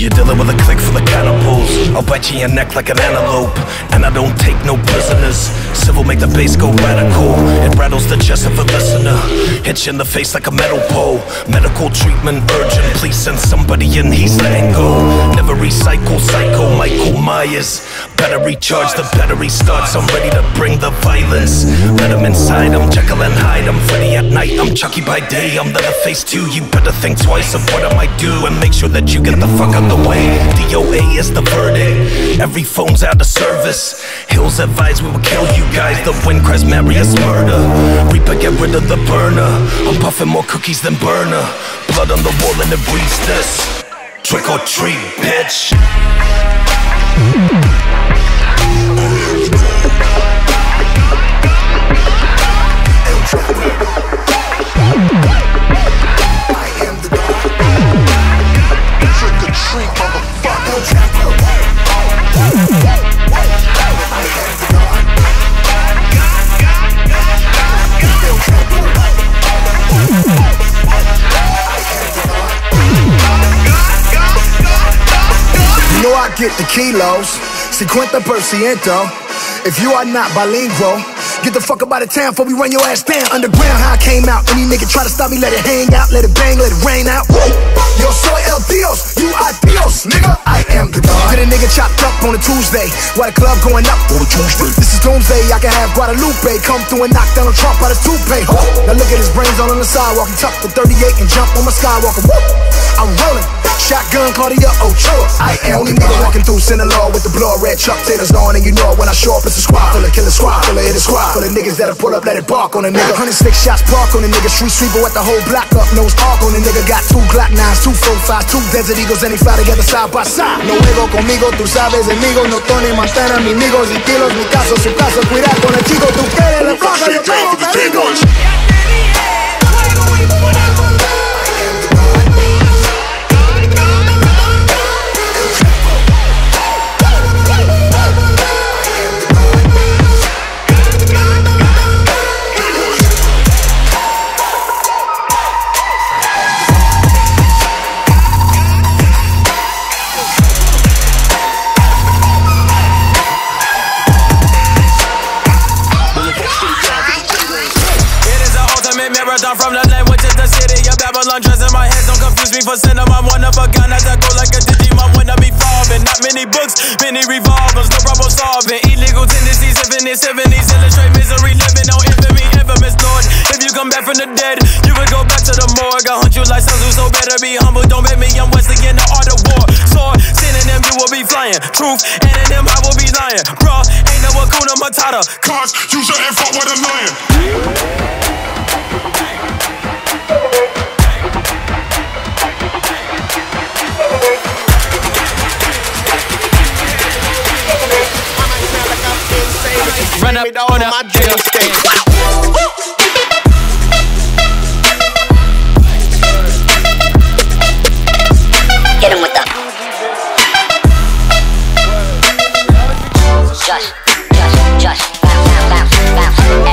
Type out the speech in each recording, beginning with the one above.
You're dealing with a click for the cannibals. I'll bite you your neck like an antelope. And I don't take no prisoners. Civil make the bass go radical. It rattles the chest of a listener. Hitch in the face like a metal pole. Medical treatment urgent. Please send somebody in, he's letting go. Never recycle, psycho Michael Myers. Better recharge, the battery starts. I'm ready to bring the violence. Let him inside, I'm Jekyll and Hyde. I'm Freddy at night, I'm Chucky by day. I'm Leatherface too. You better think twice of what I might do and make sure that you get the fuck out the way. DOA is the verdict. Every phone's out of service. Hills advise we will kill you guys. The wind cries Marius murder. Reaper, get rid of the burner. I'm puffing more cookies than Berner. Blood on the wall and it breathes this. Trick or treat, bitch. I am the Trick or treat, motherfucker. Get the kilos, 50%. If you are not bilingual, Get the fuck up out of town before we run your ass down. Underground, how I came out. Any nigga try to stop me, let it hang out, let it bang, let it rain out. Yo soy el Dios, you are Dios, nigga. I am the God. Get a nigga chopped up on a Tuesday. While the club going up on a Tuesday. This is doomsday. I can have Guadalupe come through and knock down a Trump out of toupee. Now look at his brains all on the sidewalk. He tucked the 38 and jump on my Skywalker. Woo! I'm rolling. Shotgun Claudia Ochoa. Only nigga walking through Sinaloa with the blood red Chuck Taylors on, and you know it when I show up, it's a squad full of killer squad full of hit squad full of niggas that'll pull up, let it bark on a nigga. 106 shots park on a nigga, street sweeper with the whole block up, nose arc on a nigga. Got two Glock nines, two 45s, two Desert Eagles, and they fly together side by side. No juego conmigo, tú sabes, amigo, no Tony Montana, mi amigos y kilos, mi caso, su caso, cuidar con el chico, tú quieres la plaza, yo tengo amigos. It many books, many revolvers, no problem solving. Illegal tendencies, infinite 70s, illustrate misery, living on infamy, infamous Lord. If you come back from the dead, you would go back to the morgue. I hunt you like Sun so better be humble. Don't make me, I'm Wesley in the art of war. Sword, them, you will be flying. Truth, and in them, I will be lying. Bruh, ain't no Hakuna Matata. Cause you shouldn't fuck with a lion. Run up on my dream state. Hit him with the. Just, just, just, bounce, bounce, bounce, bounce.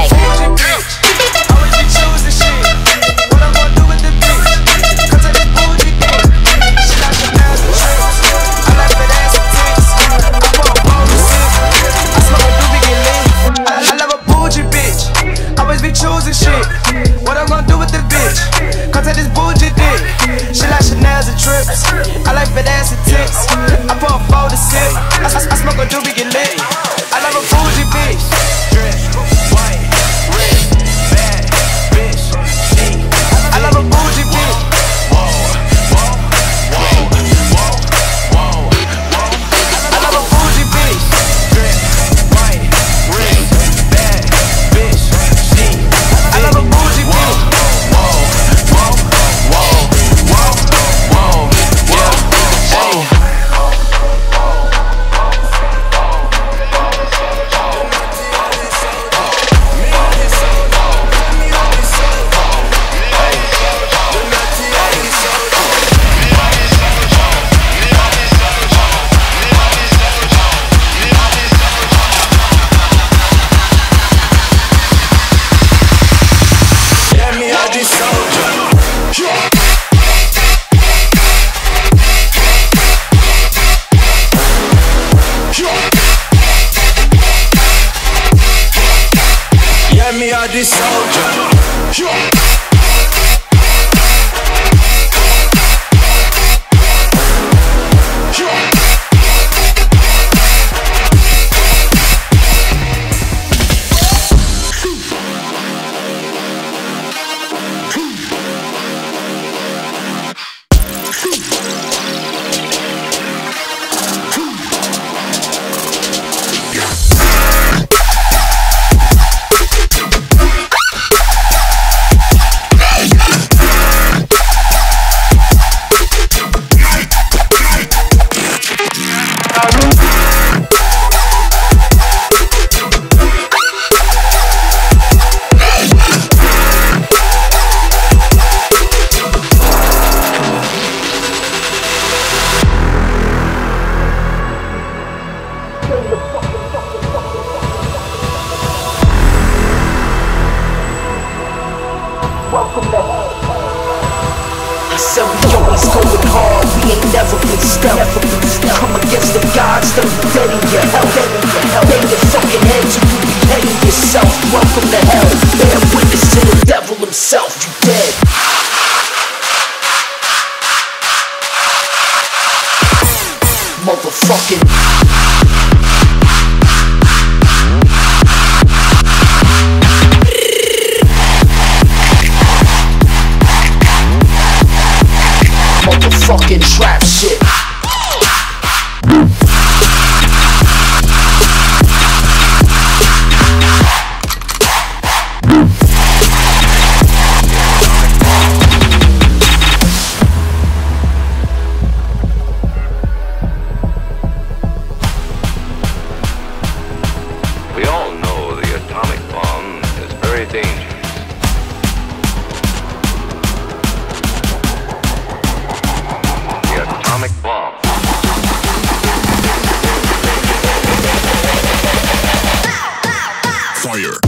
Fire.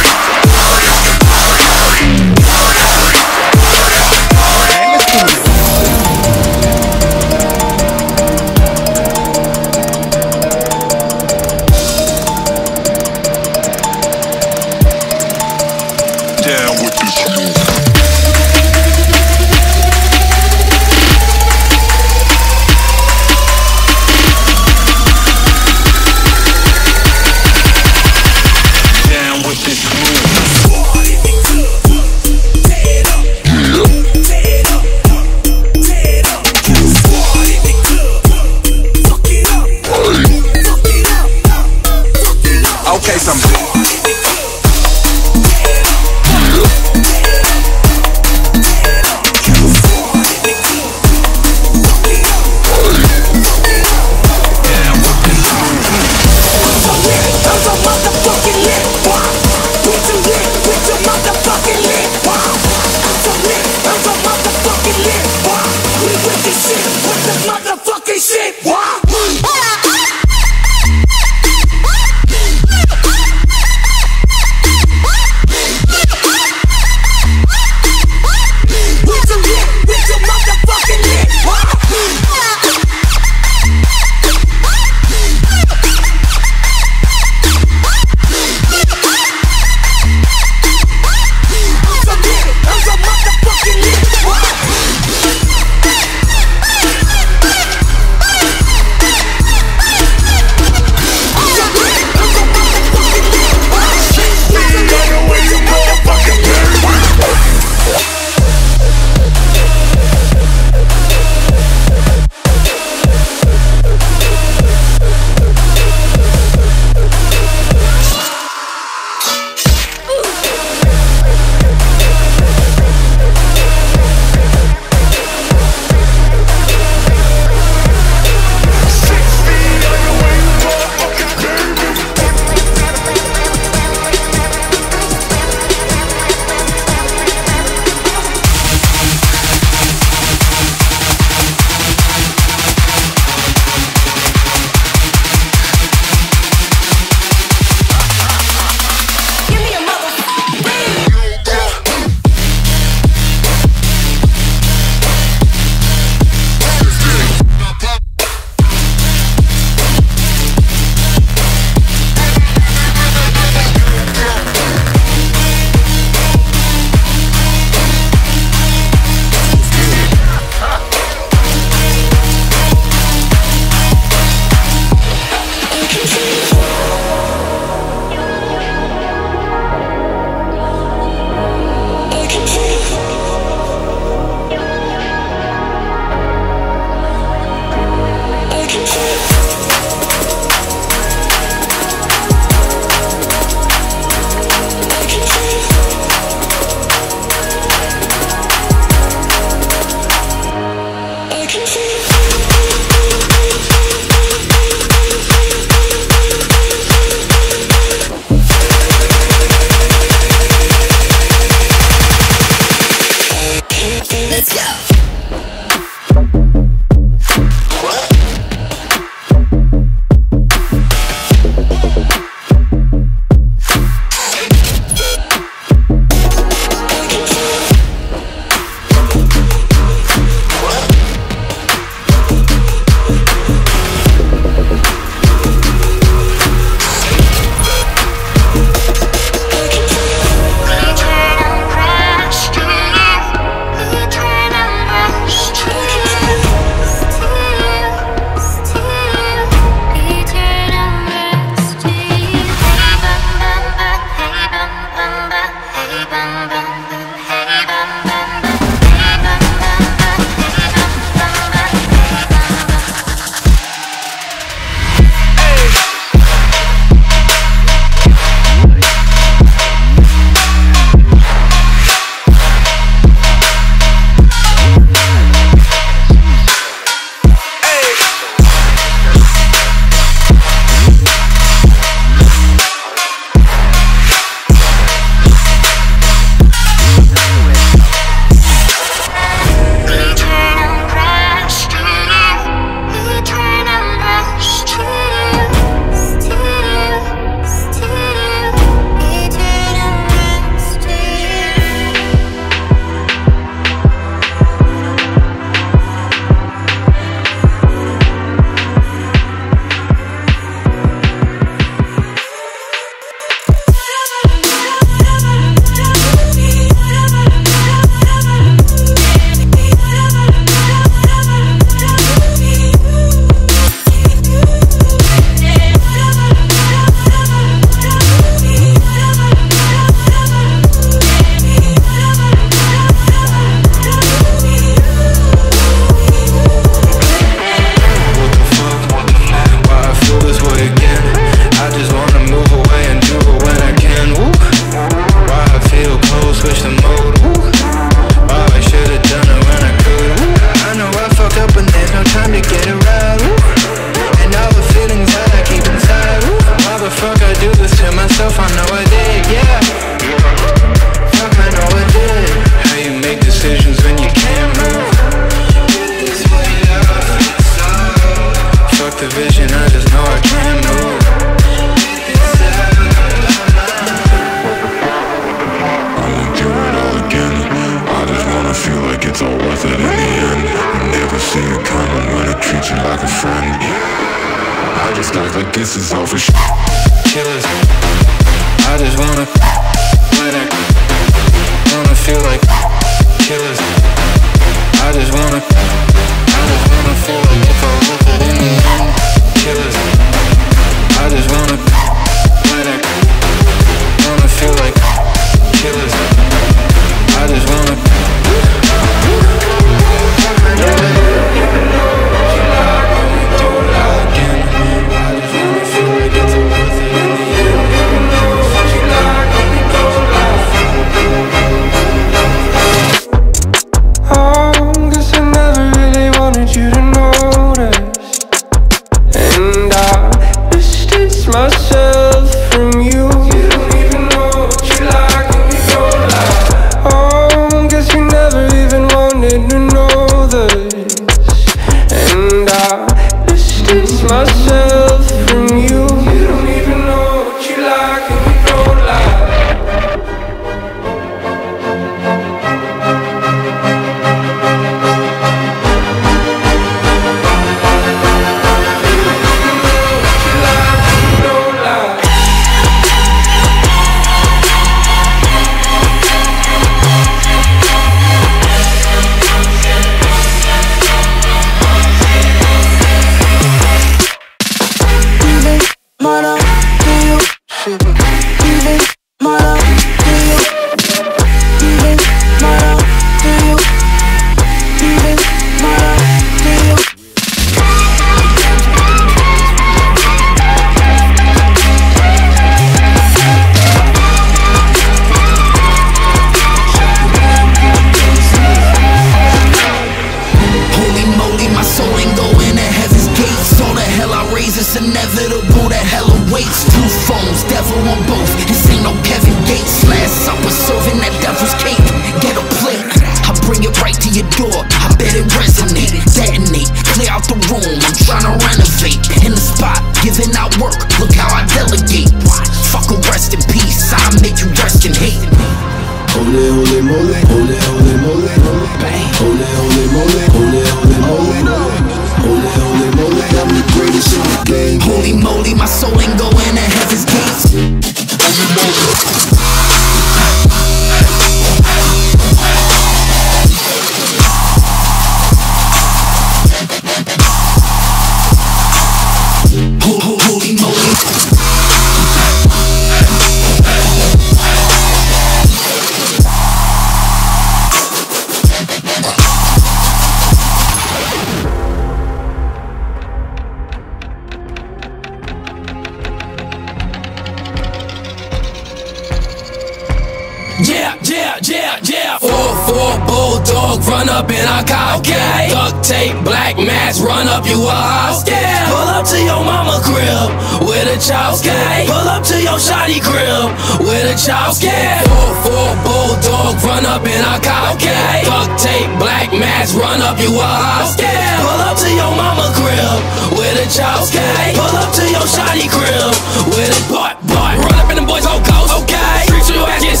Yeah, yeah, yeah, yeah. Four, four, bulldog, run up in our car. Okay. Duct tape, black mask, run up, you a hostage. Okay. Pull up to your mama crib with a child okay. Pull up to your shoddy crib with a child okay. Four, four, bulldog, run up in our car. Okay. Duct tape, black mask, run up, you a hostage. Okay. Pull up to your mama crib with a child okay. Pull up to your shoddy crib with a butt, butt. Run up in the boys, all ghost. Okay. Street your ass, get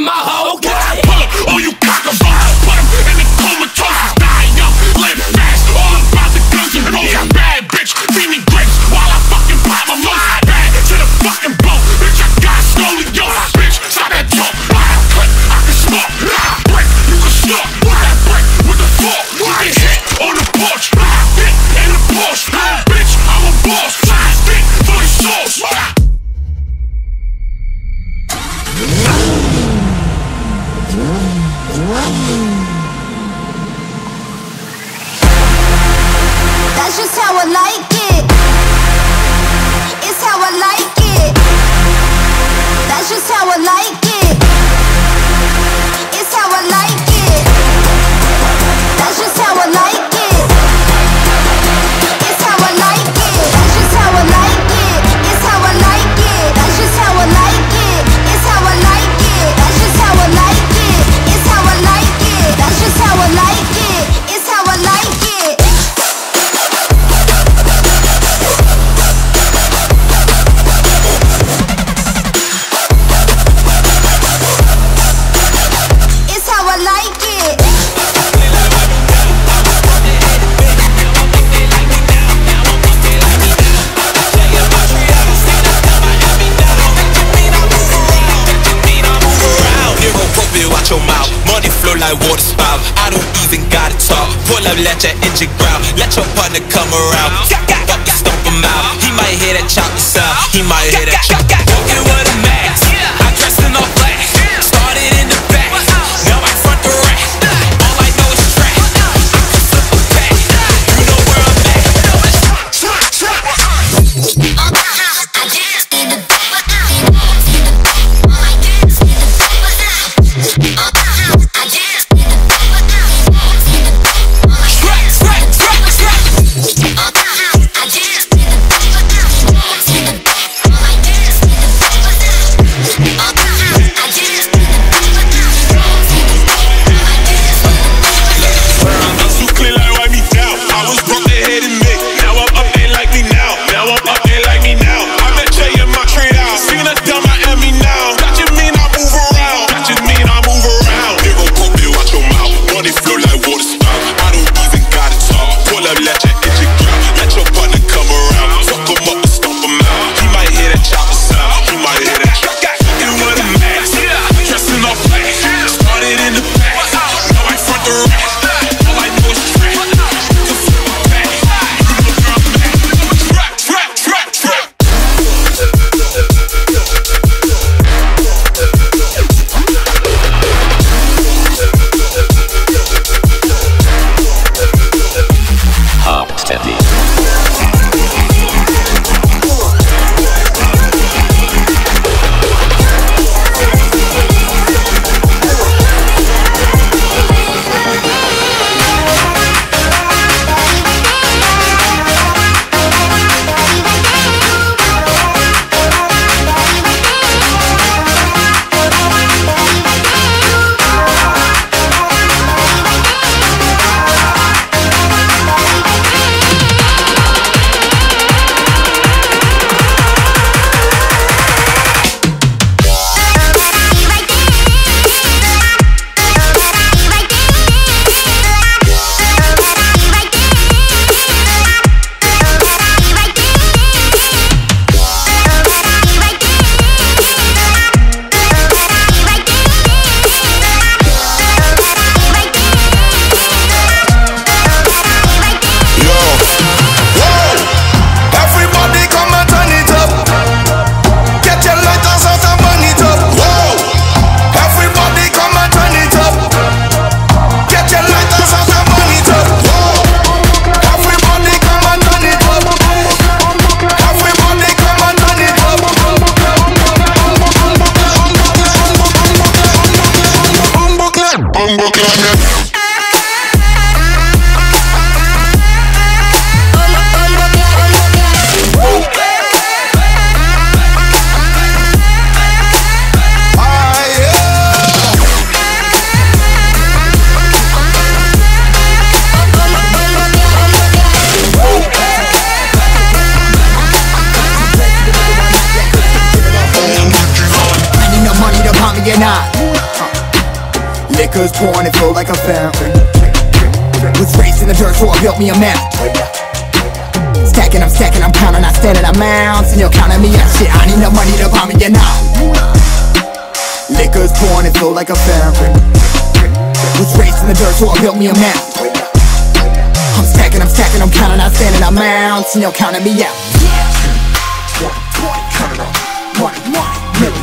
in my home. Your ground. Let your partner come around. Fuck stomp him out. He might hear that chopper sound. He might hear Liquor's pouring it flow like a fountain. Was raised in the dirt, so I built me a map. Stacking, I'm stacking, I'm counting, I standing amounts, and you're counting me out. Shit, I need no money to buy me a knot. Liquor's pouring it flow like a fountain. Was raised in the dirt, so I built me a map. I'm stacking, I'm stacking, I'm counting, I standing amounts, and you're counting me out. Money, money, Billy,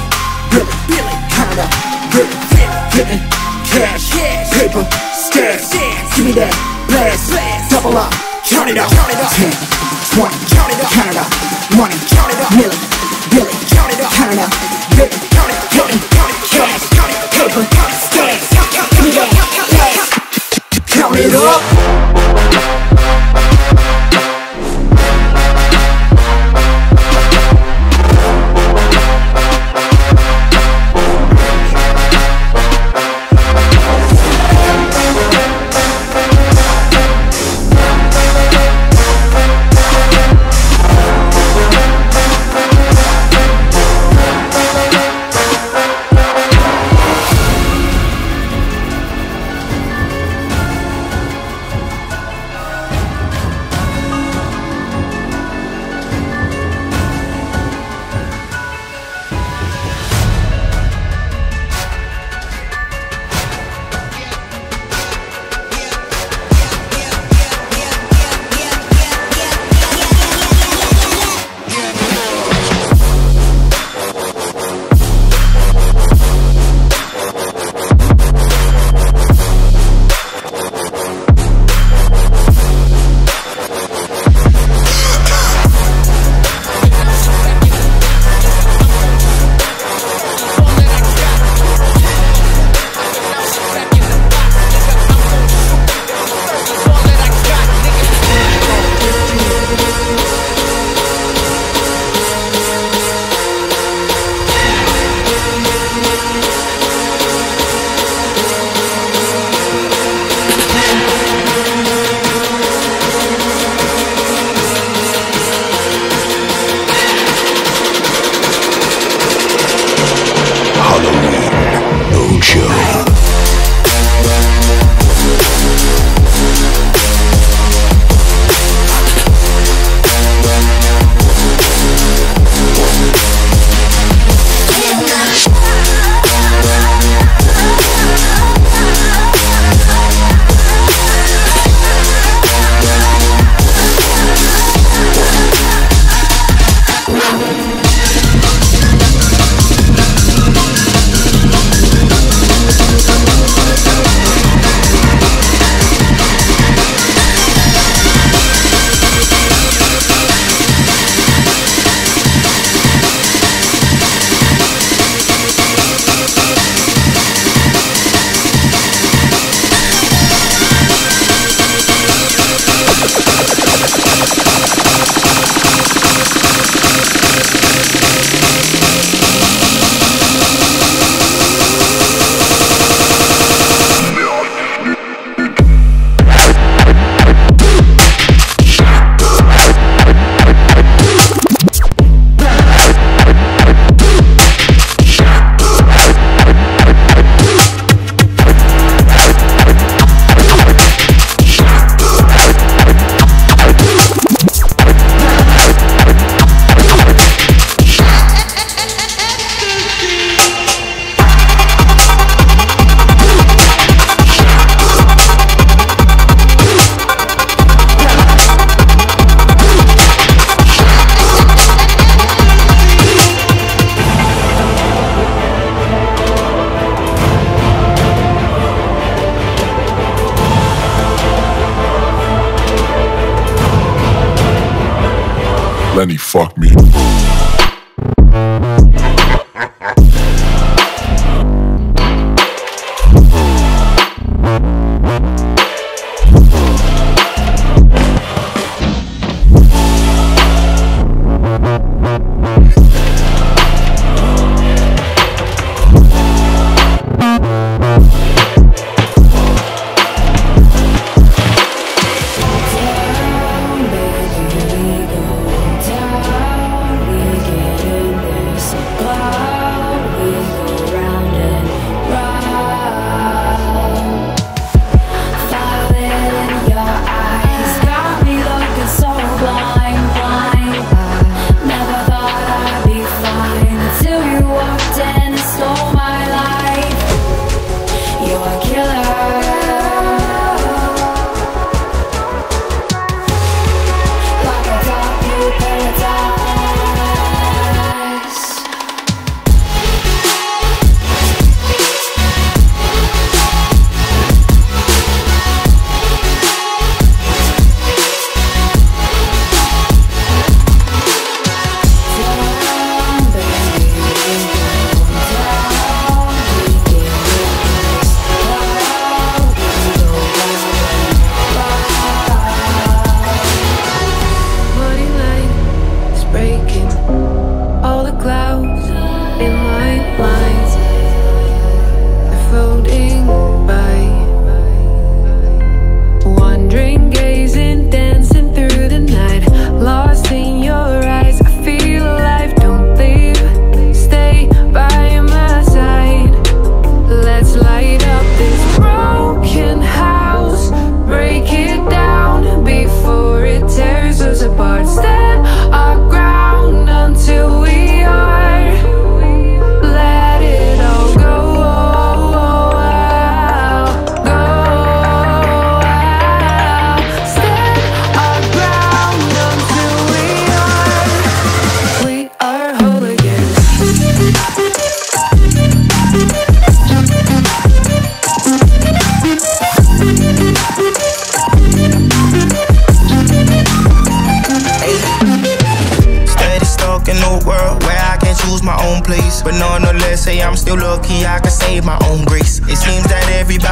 Billy, Billy, count it up, Billy, Billy, getting cash, cash paper, stash, give me that blast, double up, count it up, count it up, 10, 20, count it up, count it up, money, count it up, Billy, Billy, count it up, count it up, Billy, count it, count it, count it, cash, count it, paper,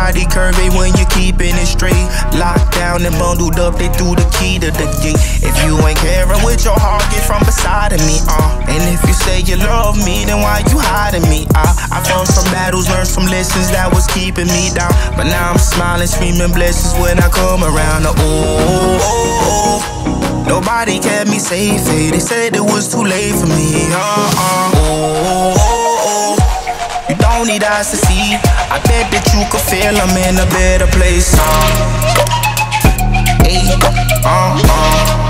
everybody curvy when you're keeping it straight. Locked down and bundled up, they threw the key to the gate. If you ain't caring with your heart, get from beside of me, uh. And if you say you love me, then why you hiding me, uh? I fought some battles, learned some lessons that was keeping me down. But now I'm smiling, screaming blessings when I come around. Oh, oh, oh, oh. Nobody kept me safe, eh? They said it was too late for me. Uh-uh. Oh, oh, oh. You don't need eyes to see. I bet that you could feel I'm in a better place. Uh. Hey, uh, uh.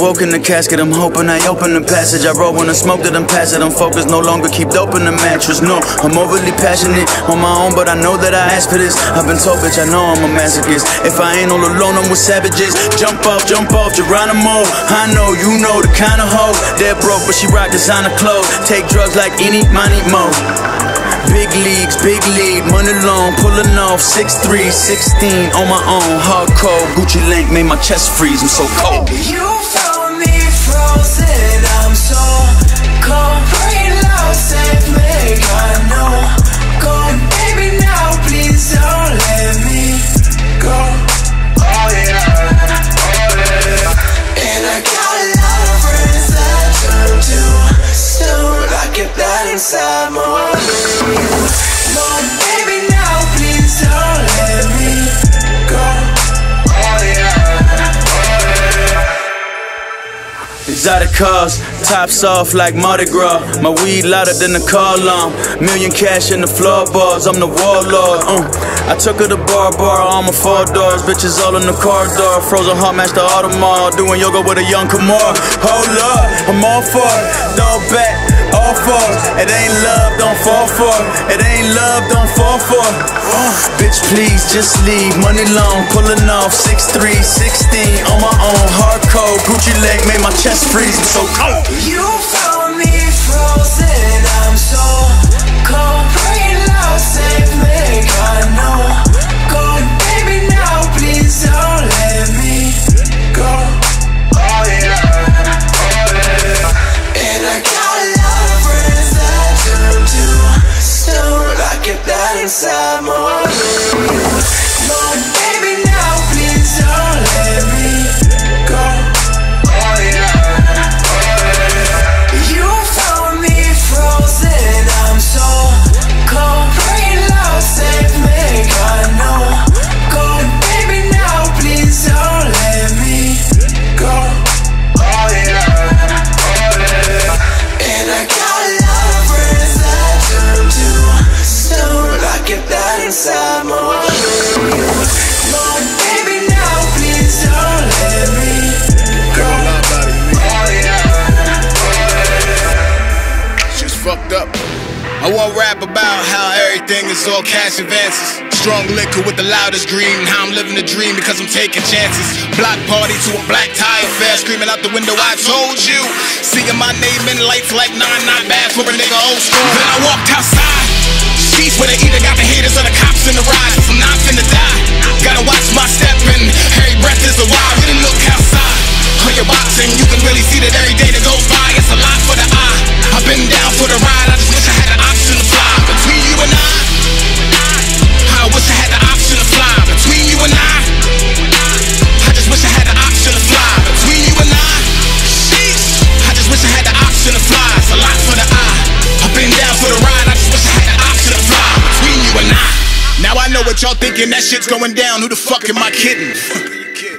Awoke in the casket, I'm hoping I open the passage. I roll when I smoke that I'm past it. I'm focused, no longer keep dope in the mattress. No, I'm overly passionate on my own, but I know that I asked for this. I've been told, bitch, I know I'm a masochist. If I ain't all alone, I'm with savages. Jump off, jump off, Geronimo. I know, you know the kind of hoe. They're broke, but she rock designer clothes. Take drugs like any money mo. Big leagues, big league, money long, pulling off 6'3, 16 on my own. Hardcore, Gucci link made my chest freeze. I'm so cold. I'm so cold. Loud, save me, I know. Yeah. Exotic cars, tops off like Mardi Gras. My weed louder than the car alarm. Million cash in the floorboards, I'm the warlord. Uh. I took her to bar bar, all my four doors. Bitches all in the corridor. Frozen heart match the Audemars. Doing yoga with a young Kamar. Hold up, I'm all for it. Throw back, all for it. Ain't love, don't fall for it. Ain't love, don't fall for it. Uh, bitch, please just leave. Money long, pulling off 6'3, 16 on my own. Hardcore, Gucci leg made my chest freeze. I'm so cold. You found me frozen, I'm so cold. Rain loud, save me, I know. Kept that inside my room. No, fucked up. I won't rap about how everything is all cash advances. Strong liquor with the loudest green. How I'm living the dream because I'm taking chances. Block party to a black tie affair. Screaming out the window, I told you. Seeing my name in lights like nine, not bad for a nigga old school. Then I walked outside. Streets where they either got the haters or the cops in the ride. I'm not finna die. Gotta watch my step and every breath is a while. Really look outside. Your boxing, you can really see that every day that goes by, it's a lot for the eye. I've been down for the ride, I just wish I had an option to fly between you and I. I wish I had the option to fly between you and I. I just wish I had the option to fly between you and I. I just wish I had the option to fly. It's a lot for the eye. I've been down for the ride. I just wish I had the option to fly between you and I. Now I know what y'all thinking. That shit's going down. Who the fuck am I kidding?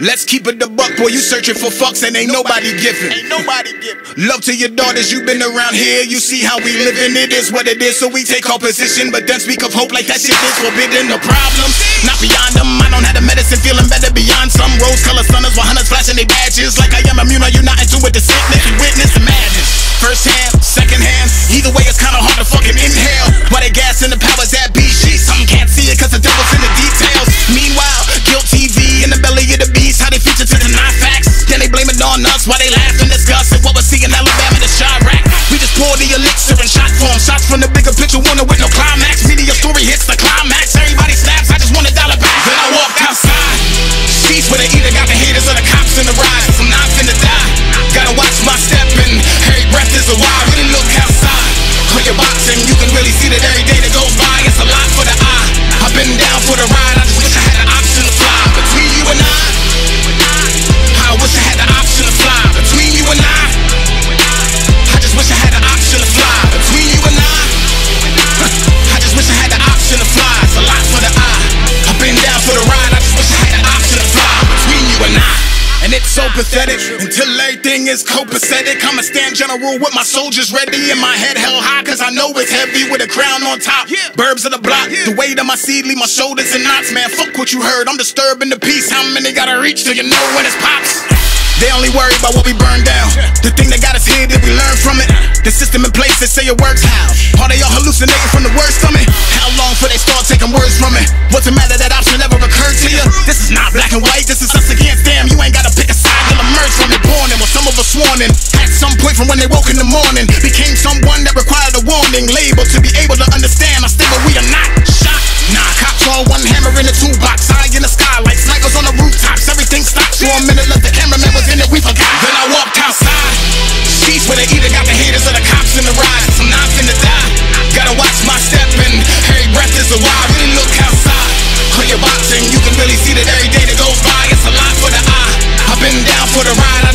Let's keep it the buck, boy. You searching for fucks and ain't nobody giving. Ain't nobody giving. Love to your daughters, you been around here. You see how we living. It is what it is, so we take our position. But then speak of hope like that shit is forbidden. The problems, not beyond them. I don't have the medicine, feeling better beyond some rose colored sunners while hunters flashing their badges. Like I am immune, are you not into it? The sickness, you witness the madness. First hand, second hand. Either way, it's kinda hard to fucking inhale. Why they gas in the powers that be? Shit, some can't see it cause the devil's in the details. Meanwhile, the of the beast. How they feature to deny facts. Then they blame it on us while they laugh and discuss it. What we see in Alabama, the Chirac. We just pour the elixir and shot form. Shots from the bigger picture, winner with no climax. Media story hits the climax. Everybody snaps, I just want a dollar back. Then I walked outside. Streets where they either got the haters or the cops in the ride. Cause I'm not finna die. Gotta watch my step and every breath is a while. Really look outside. On your boxing, you can really see that every day that goes by, pathetic until everything is copacetic. I'ma stand general with my soldiers ready and my head held high cause I know it's heavy with a crown on top. Burbs of the block, the weight of my seed leave my shoulders in knots. Man, fuck what you heard. I'm disturbing the peace. How many gotta reach till you know when it's pops? They only worry about what we burn down. The thing that got us here, did we learn from it? The system in place, they say it works. How? Are they all hallucinating from the words me? How long for they start taking words from me? What's the matter that option never occurred to you? This is not black and white, this is us against them. You ain't gotta pick a side, you'll emerge from it. Born in what some of us sworn in. At some point from when they woke in the morning, became someone that required a warning. Label to be able to understand, I stay, but we are not. Saw one hammer in a toolbox, eye in the sky, like snipers on the rooftops. Everything stops for a minute, left the cameraman was in it, we forgot. Then I walked outside. Sheets where they either got the haters or the cops in the ride. I'm not finna die. Gotta watch my step, and every breath is a why. Really look outside. On your box, and you can really see that every day that goes by, it's a lot for the eye. I've been down for the ride.